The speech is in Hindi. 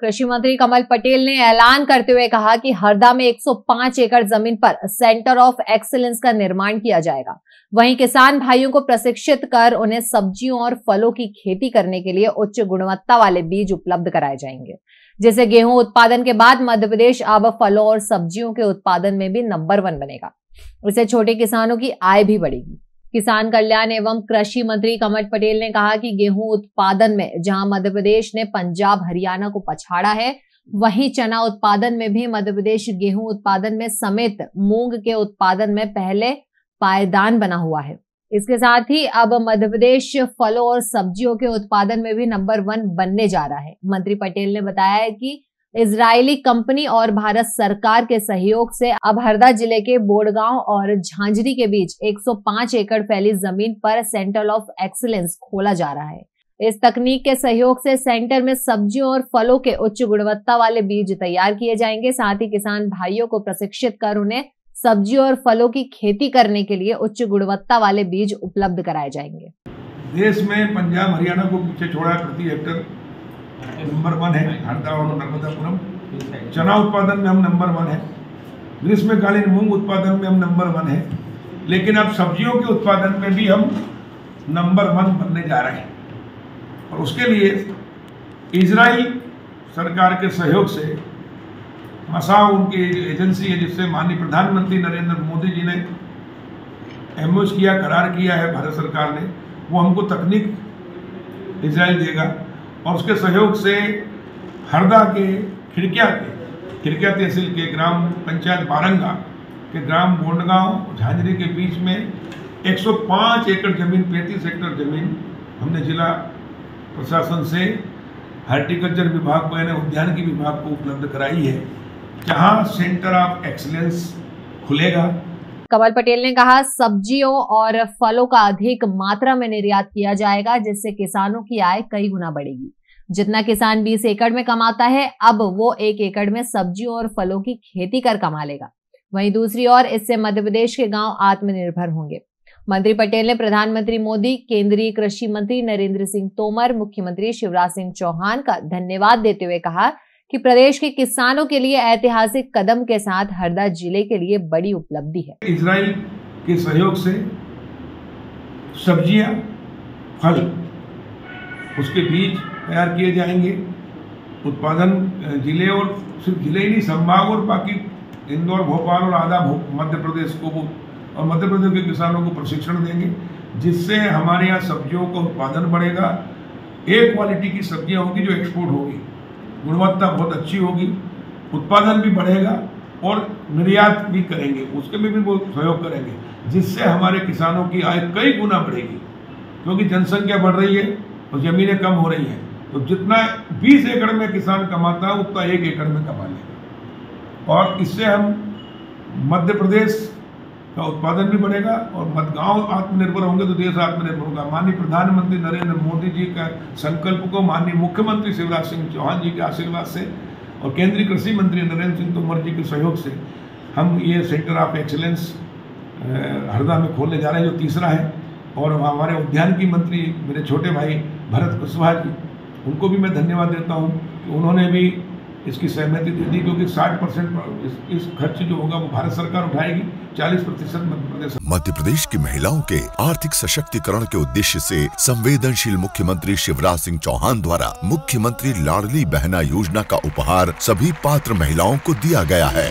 कृषि मंत्री कमल पटेल ने ऐलान करते हुए कहा कि हरदा में 105 एकड़ ज़मीन पर सेंटर ऑफ़ एक्सीलेंस का निर्माण किया जाएगा। वहीं किसान भाइयों को प्रशिक्षित कर उन्हें सब्जियों और फलों की खेती करने के लिए उच्च गुणवत्ता वाले बीज उपलब्ध कराए जाएँगे, जिससे गेहूँ उत्पादन के बाद मध्य प्रदेश अब फलों और सब्जियों के उत्पादन में भी नंबर वन बनेगा। इससे छोटे किसानों की आय भी बढ़ेगी। किसान कल्याण एवं कृषि मंत्री कमल पटेल ने कहा कि गेहूँ उत्पादन में, जहाँ मध्य प्रदेश ने पंजाब हरियाणा को पछाड़ा है, वहीं चना उत्पादन में भी मध्य प्रदेश गेहूँ उत्पादन में समेत मूंग के उत्पादन में पहले पायदान बना हुआ है। इसके साथ ही अब मध्य प्रदेश फलों और सब्जियों के उत्पादन में भी नंबर वन बनने जा रहा है। मंत्री पटेल ने बताया है कि इजरायली कंपनी और भारत सरकार के सहयोग से अब हरदा ज़िले के बोड़गांव और झांझरी के बीच 105 एकड़ फैली ज़मीन पर सेंटर ऑफ़ एक्सीलेंस खोला जा रहा है। इस तकनीक के सहयोग से सेंटर में सब्जियों और फलों के उच्च गुणवत्ता वाले बीज तैयार किए जाएँगे। साथ ही किसान भाइयों को प्रशिक्षित कर उन्हें सब्जियों और फलों की खेती करने के लिए उच्च गुणवत्ता वाले बीज उपलब्ध कराए जाएँगे। देश में पंजाब हरियाणा को पीछे छोड़ा प्रति हेक्टर नंबर वन है। हरदा और नर्मदापुरम। चना उत्पादन में हम नंबर वन है। ग्रीष्मकालीन मूंग उत्पादन में हम नंबर वन है। लेकिन अब सब्जियों के उत्पादन में भी हम नंबर वन बनने जा रहे हैं। और उसके लिए इजराइल सरकार के सहयोग से मसा उनकी एजेंसी है, जिससे माननीय प्रधानमंत्री नरेंद्र मोदी जी ने एम किया, करार किया है, भारत सरकार ने। वो हमको तकनीक इसराइल देगा। और उसके सहयोग से हरदा के खिड़किया के, खिड़किया तहसील के ग्राम पंचायत बारंगा के ग्राम बोंडगांव, झांझरी के बीच में 105 एकड़ ज़मीन 35 एकड़ ज़मीन हमने जिला प्रशासन से हार्टिकल्चर विभाग को यानी उद्यान की विभाग को उपलब्ध कराई है, जहाँ सेंटर ऑफ़ एक्सीलेंस खुलेगा। कमल पटेल ने कहा, सब्जियों और फलों का अधिक मात्रा में निर्यात किया जाएगा, जिससे किसानों की आय कई गुना बढ़ेगी। जितना किसान 20 एकड़ में कमाता है, अब वो एक एकड़ में सब्जियों और फलों की खेती कर कमा लेगा। वहीं दूसरी ओर, इससे मध्य प्रदेश के गाँव आत्मनिर्भर होंगे। मंत्री पटेल ने प्रधानमंत्री मोदी, केंद्रीय कृषि मंत्री नरेंद्र सिंह तोमर, मुख्यमंत्री शिवराज सिंह चौहान का धन्यवाद देते हुए कहा कि प्रदेश के किसानों के लिए ऐतिहासिक कदम के साथ हरदा ज़िले के लिए बड़ी उपलब्धि है। इसराइल के सहयोग से सब्ज़ियाँ, फल, उसके बीज तैयार किए जाएँगे। उत्पादन ज़िले और सिर्फ़ ज़िले ही नहीं, संभाग और बाकी इंदौर, भोपाल और आधा मध्य प्रदेश को और मध्य प्रदेश के किसानों को प्रशिक्षण देंगे, जिससे हमारे यहाँ सब्जियों का उत्पादन बढ़ेगा। एक क्वालिटी की सब्ज़ियाँ होगी जो एक्सपोर्ट होगी। गुणवत्ता बहुत अच्छी होगी, उत्पादन भी बढ़ेगा और निर्यात भी करेंगे, उसके में भी वो सहयोग करेंगे, जिससे हमारे किसानों की आय कई गुना बढ़ेगी। क्योंकि जनसंख्या बढ़ रही है और ज़मीनें कम हो रही हैं तो जितना 20 एकड़ में किसान कमाता है, उतना एक एकड़ में कमा लेगा। और इससे हम मध्य प्रदेश का उत्पादन भी बढ़ेगा और मतगांव आत्मनिर्भर होंगे तो देश आत्मनिर्भर होगा। माननीय प्रधानमंत्री नरेंद्र मोदी जी का संकल्प को माननीय मुख्यमंत्री शिवराज सिंह चौहान जी के आशीर्वाद से और केंद्रीय कृषि मंत्री नरेंद्र सिंह तोमर जी के सहयोग से हम ये सेंटर ऑफ़ एक्सीलेंस हरदा में खोलने जा रहे हैं, जो तीसरा है। और हमारे उद्यान की मंत्री, मेरे छोटे भाई भरत कुशवाहा जी, उनको भी मैं धन्यवाद देता हूँ कि उन्होंने भी इसकी सहमति दे दी क्योंकि 60 परसेंट इस, इस खर्च जो होगा वो भारत सरकार उठाएगी 40 प्रतिशत मध्य प्रदेश मध्य प्रदेश की महिलाओं के आर्थिक सशक्तिकरण के उद्देश्य से संवेदनशील मुख्यमंत्री शिवराज सिंह चौहान द्वारा मुख्यमंत्री लाडली बहना योजना का उपहार सभी पात्र महिलाओं को दिया गया है।